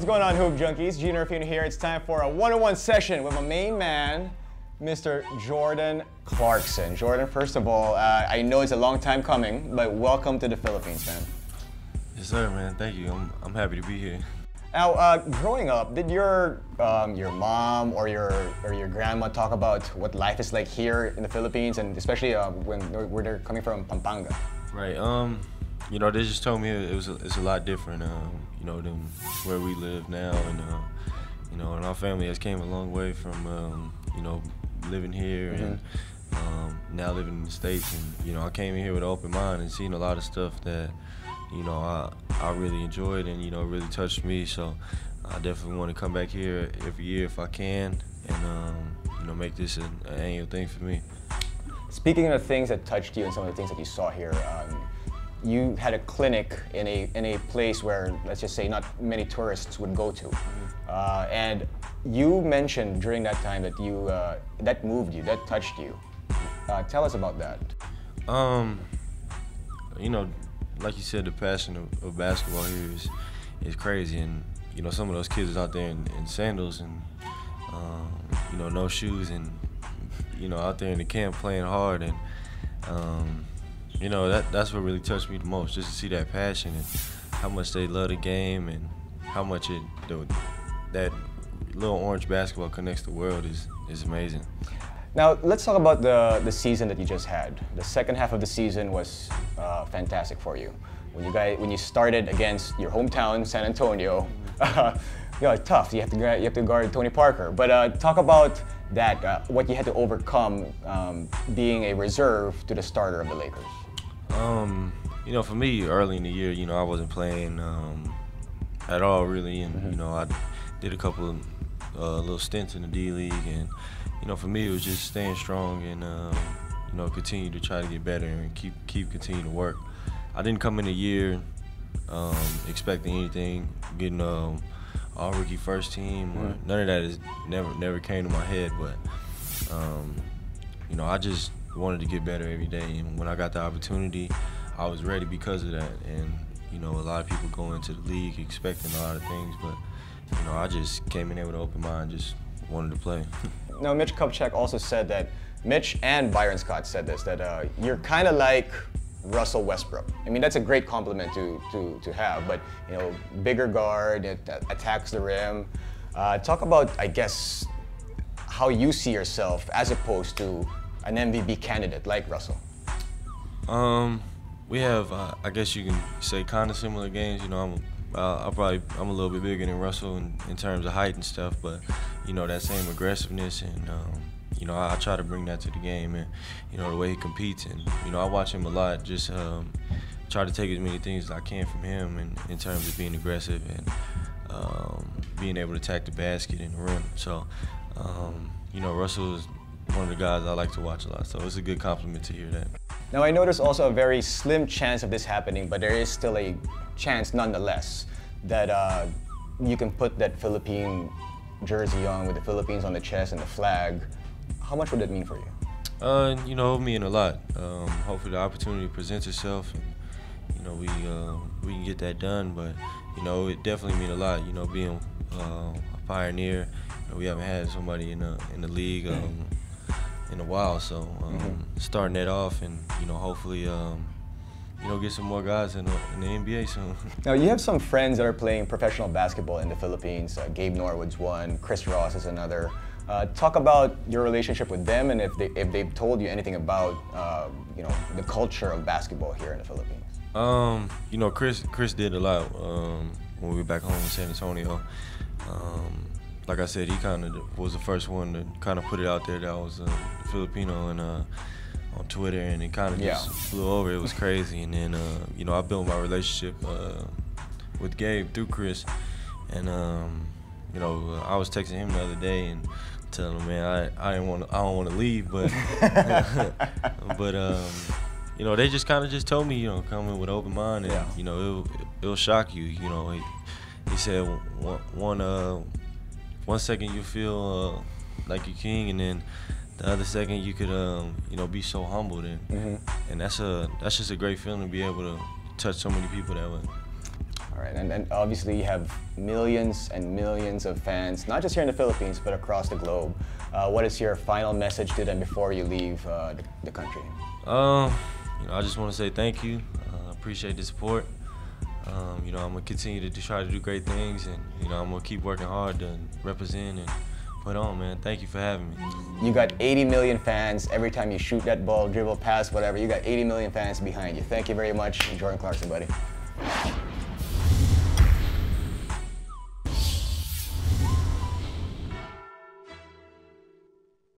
What's going on, Hoop Junkies? Gene Rufino here. It's time for a one-on-one session with my main man, Mr. Jordan Clarkson. Jordan, first of all, uh, I know it's a long time coming, but welcome to the Philippines, man. Yes, sir, man. Thank you. I'm, I'm happy to be here. Now, uh, growing up, did your um, your mom or your or your grandma talk about what life is like here in the Philippines, and especially uh, when where they're coming from, Pampanga? Right. Um, you know, they just told me it was a, it's a lot different. Um, you know, than where we live now, and uh, you know, and our family has came a long way from um, you know living here mm-hmm. and um, now living in the states. And you know, I came in here with an open mind and seen a lot of stuff that you know I I really enjoyed and you know really touched me. So I definitely want to come back here every year if I can, and um, you know make this an, an, annual thing for me. Speaking of things that touched you and some of the things that you saw here. You had a clinic in a in a place where let's just say not many tourists would go to, uh, and you mentioned during that time that you uh, that moved you, that touched you. Uh, tell us about that. Um, you know, like you said, the passion of, of, basketball here is is crazy, and you know some of those kids is out there in, in sandals and um, you know no shoes and you know out there in the camp playing hard and. Um, you know that that's what really touched me the most, just to see that passion and how much they love the game and how much it the, that little orange basketball connects the world is is amazing. Now let's talk about the the season that you just had. The second half of the season was uh, fantastic for you. When you guys when you started against your hometown San Antonio, you know, tough. You have to you have to guard Tony Parker. But uh, talk about that. Uh, what you had to overcome um, being a reserve to the starter of the Lakers. Um, you know, for me, early in the year, you know, I wasn't playing um, at all really, and mm-hmm. you know, I did a couple of uh, little stints in the D League, and you know, for me, it was just staying strong and um, you know, continue to try to get better and keep keep continuing to work. I didn't come in the year um, expecting anything, getting um, all rookie first team. Or, mm-hmm. none of that is never never came to my head, but um, you know, I just wanted to get better every day. And when I got the opportunity, I was ready because of that. And you know, a lot of people go into the league expecting a lot of things, but you know, I just came in there with an open mind, just wanted to play. now, Mitch Kupchak also said that Mitch and Byron Scott said this that uh, you're kind of like Russell Westbrook. I mean, that's a great compliment to to to have, but you know, bigger guard, it attacks the rim. Uh, talk about, I guess, how you see yourself as opposed to an MVP candidate like Russell? Um, we have, uh, I guess you can say, kind of similar games. You know, I'm, uh, I probably, I'm a little bit bigger than Russell in, in, terms of height and stuff, but you know that same aggressiveness and um, you know I, I, try to bring that to the game and you know the way he competes and you know I watch him a lot. Just um, try to take as many things as I can from him in, in terms of being aggressive and um, being able to attack the basket and the rim. So um, you know Russell is one of the guys I like to watch a lot. So it's a good compliment to hear that. Now I know there's also a very slim chance of this happening, but there is still a chance nonetheless that uh, you can put that Philippine jersey on with the Philippines on the chest and the flag. How much would that mean for you? Uh, you know, it mean a lot. Um, hopefully the opportunity presents itself and, you know, we, uh, we can get that done. But, you know, it definitely mean a lot, you know, being uh, a pioneer. You know, we haven't had somebody in the, in the league um, in a while. So um, mm-hmm. starting that off, and you know, hopefully, um, you know, get some more guys in the, in the, NBA soon. Now you have some friends that are playing professional basketball in the Philippines. Uh, Gabe Norwood's one. Chris Ross is another. Uh, talk about your relationship with them, and if they if they've told you anything about uh, you know the culture of basketball here in the Philippines. Um, you know, Chris Chris did a lot um, when we were back home in San Antonio. Um, like I said, he kind of was the first one to kind of put it out there that I was a Filipino and uh, on Twitter, and it kind of yeah. just flew over. It was crazy, and then uh, you know I built my relationship uh, with Gabe through Chris, and um, you know I was texting him the other day and telling him, man, I I didn't want I don't want to leave, but but um, you know they just kind of just told me, you know, come in with open mind, and yeah. you know it'll, it'll shock you, you know. He, he said one, one uh one second you feel uh, like you're king, and then the other second you could um, you know be so humbled, and mm-hmm. and that's a that's just a great feeling to be able to touch so many people that way. All All right, and, and obviously you have millions and millions of fans, not just here in the Philippines, but across the globe. Uh, what is your final message to them before you leave uh, the, the country? Um, you know, I just want to say thank you. Uh, appreciate the support. Um, you know, I'm gonna continue to try to do great things, and you know, I'm gonna keep working hard to represent and put on, man. Thank you for having me. You got 80 million fans every time you shoot that ball, dribble, pass, whatever. You got 80 million fans behind you. Thank you very much, Jordan Clarkson, buddy.